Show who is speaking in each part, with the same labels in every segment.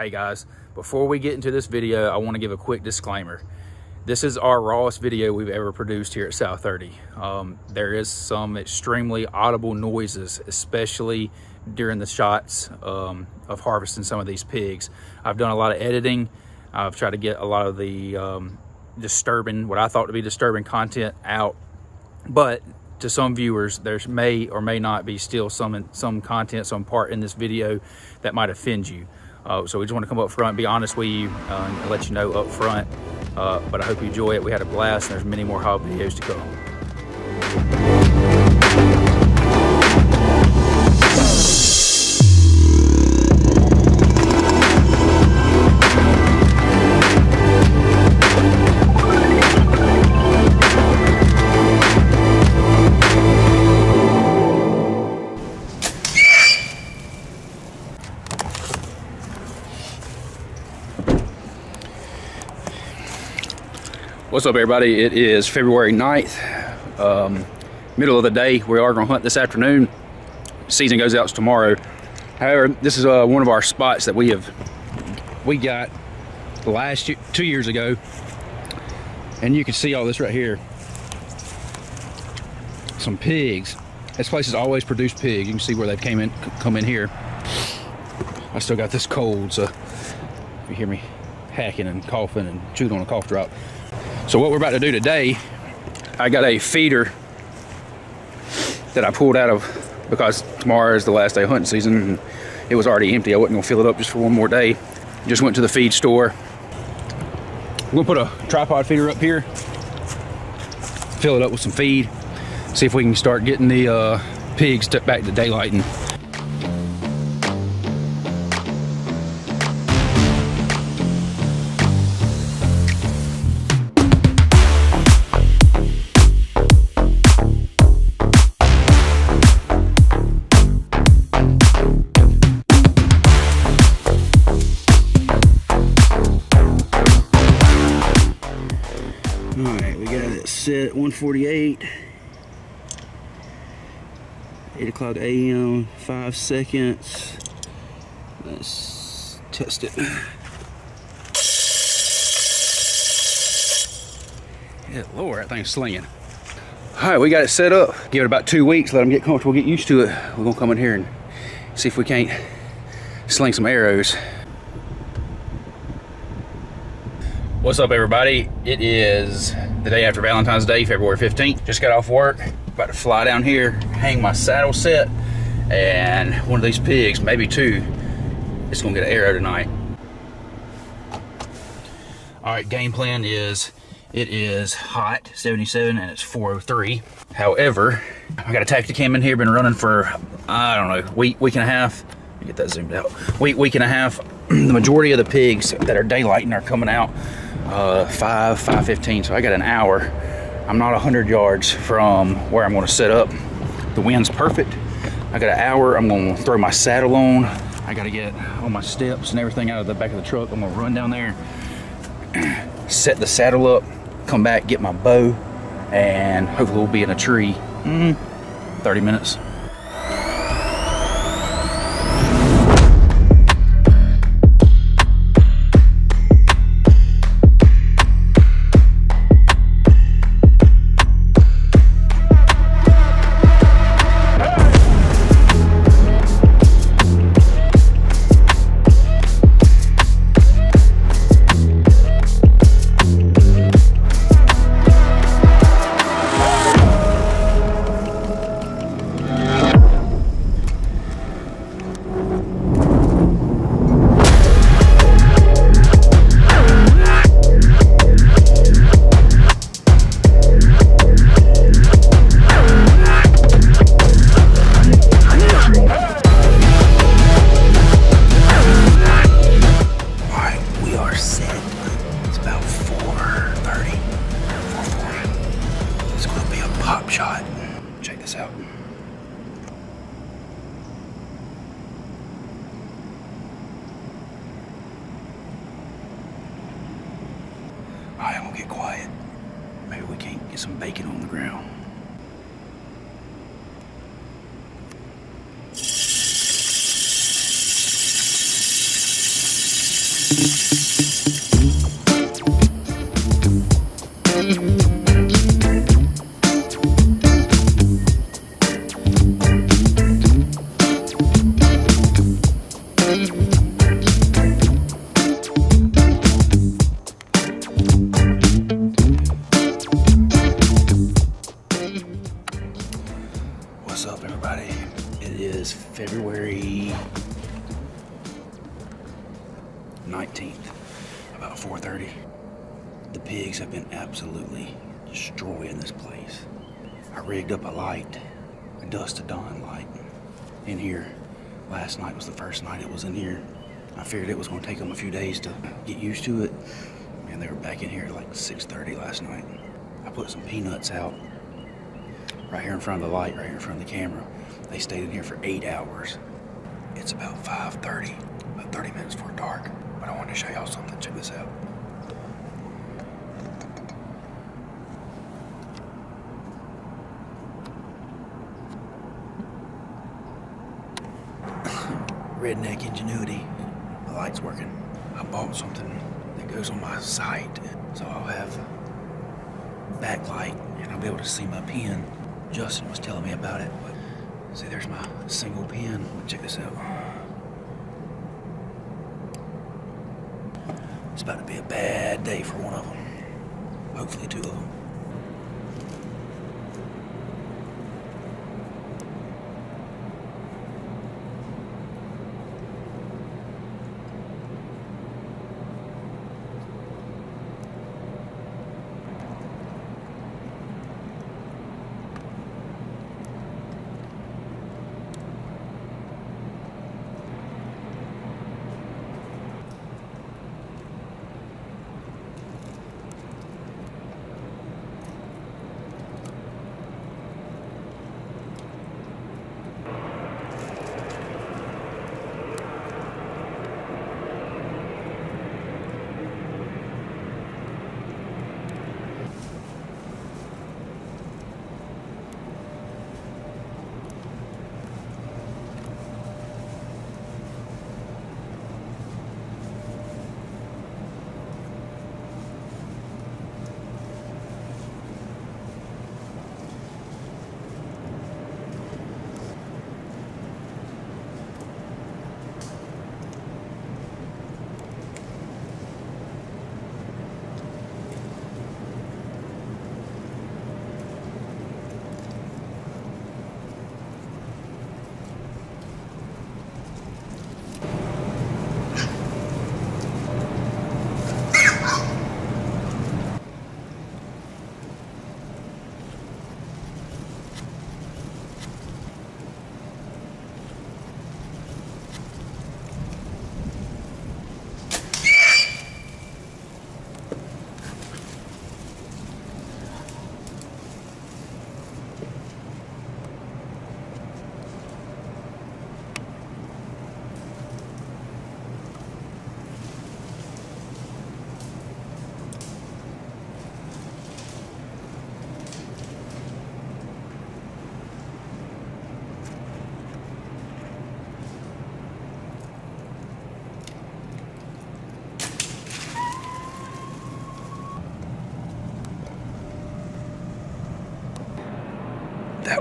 Speaker 1: Hey guys, before we get into this video, I want to give a quick disclaimer. This is our rawest video we've ever produced here at South 30. Um, there is some extremely audible noises, especially during the shots um, of harvesting some of these pigs. I've done a lot of editing. I've tried to get a lot of the um, disturbing, what I thought to be disturbing content out. But to some viewers, there may or may not be still some some content, some part in this video that might offend you. Uh, so we just want to come up front, be honest with you, uh, and let you know up front. Uh, but I hope you enjoy it. We had a blast, and there's many more hog videos to come. What's up everybody? It is February 9th, um, middle of the day. We are gonna hunt this afternoon. Season goes out tomorrow. However, this is uh, one of our spots that we have, we got last year, two years ago. And you can see all this right here. Some pigs. This place has always produced pigs. You can see where they've came in, come in here. I still got this cold, so you hear me hacking and coughing and chewing on a cough drop. So what we're about to do today, I got a feeder that I pulled out of because tomorrow is the last day of hunting season and it was already empty. I wasn't gonna fill it up just for one more day. Just went to the feed store. We're gonna put a tripod feeder up here, fill it up with some feed, see if we can start getting the uh, pigs back to daylighting. Set 148. 8 o'clock a.m., five seconds. Let's test it. Yeah, Lord, that thing's slinging. All right, we got it set up. Give it about two weeks, let them get comfortable, get used to it. We're gonna come in here and see if we can't sling some arrows. What's up everybody? It is the day after Valentine's Day, February 15th. Just got off work, about to fly down here, hang my saddle set, and one of these pigs, maybe two, is gonna get an arrow tonight. All right, game plan is, it is hot, 77, and it's 403. However, I got a Tactacam in here, been running for, I don't know, week, week and a half. Get that zoomed out. Week, week and a half. the majority of the pigs that are daylighting are coming out uh, 5, 5.15, so I got an hour. I'm not 100 yards from where I'm gonna set up. The wind's perfect. I got an hour, I'm gonna throw my saddle on. I gotta get all my steps and everything out of the back of the truck. I'm gonna run down there, set the saddle up, come back, get my bow, and hopefully we'll be in a tree, mm, 30 minutes. Some bacon on the ground. What's up, everybody? It is February 19th, about 4.30. The pigs have been absolutely destroying this place. I rigged up a light, a dust to dawn light in here. Last night was the first night it was in here. I figured it was going to take them a few days to get used to it. And they were back in here at like 6.30 last night. I put some peanuts out right here in front of the light, right here in front of the camera. They stayed in here for eight hours. It's about 5.30, about 30 minutes before dark. But I wanted to show y'all something. Check this out. Redneck ingenuity. The light's working. I bought something that goes on my sight. So I'll have backlight and I'll be able to see my pen. Justin was telling me about it. But see, there's my single pen. Check this out. It's about to be a bad day for one of them. Hopefully, two of them.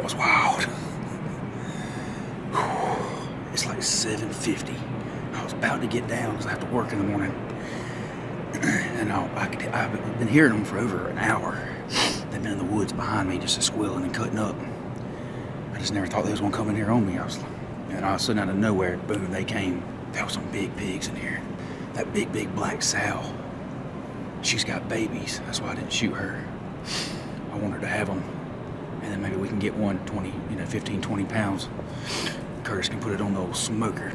Speaker 1: Was wild. It's like 7.50. I was about to get down because I have to work in the morning. and I could, I've been hearing them for over an hour. They've been in the woods behind me just squealing and cutting up. I just never thought they was gonna come in here on me. I was, and all of a sudden out of nowhere, boom, they came. There was some big pigs in here. That big, big black sow. She's got babies. That's why I didn't shoot her. I wanted to have them. And then maybe we can get one 20, you know, 15, 20 pounds. Curtis can put it on the old smoker.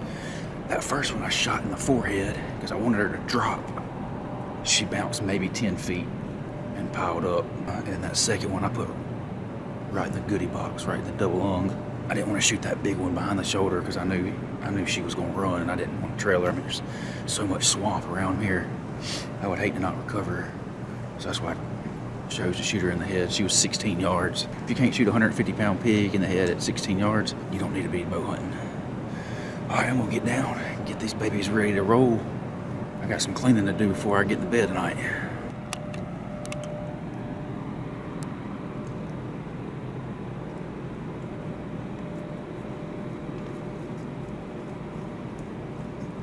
Speaker 1: That first one I shot in the forehead because I wanted her to drop. She bounced maybe 10 feet and piled up. And that second one I put right in the goodie box, right in the double lung. I didn't want to shoot that big one behind the shoulder because I knew I knew she was going to run and I didn't want to trail her. I mean, there's so much swamp around here. I would hate to not recover her. So that's why I chose to shoot her in the head. She was 16 yards. If you can't shoot a 150 pound pig in the head at 16 yards, you don't need to be bow hunting. All right, I'm gonna get down get these babies ready to roll. I got some cleaning to do before I get to bed tonight.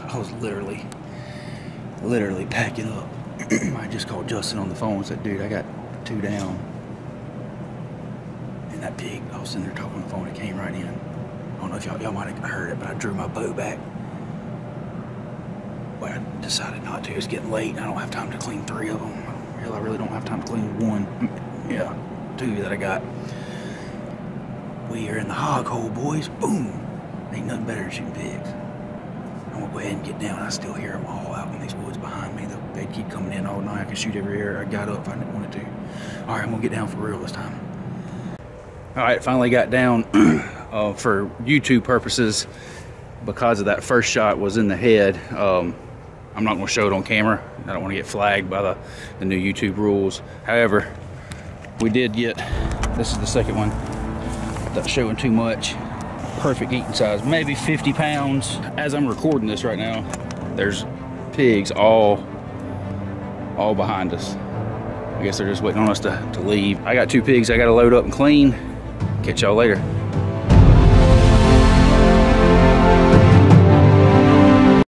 Speaker 1: I was literally, literally packing up. I just called Justin on the phone and said, dude, I got two down. And that pig, I was sitting there talking on the phone, it came right in. I don't know if y'all, y'all might have heard it, but I drew my bow back. But I decided not to. It's getting late and I don't have time to clean three of them. Hell, I really don't have time to clean one. Yeah, two that I got. We are in the hog hole, boys. Boom. Ain't nothing better than shooting pigs. I'm gonna go ahead and get down. I still hear them all out in these woods behind me. They keep coming in all night. I can shoot every area I got up if I wanted to. All right, I'm gonna get down for real this time. All right, finally got down uh, for YouTube purposes because of that first shot was in the head. Um, I'm not gonna show it on camera. I don't wanna get flagged by the, the new YouTube rules. However, we did get, this is the second one, that's showing too much. Perfect eating size, maybe 50 pounds. As I'm recording this right now, there's pigs all, all behind us. I guess they're just waiting on us to, to leave. I got two pigs I gotta load up and clean. Catch y'all later.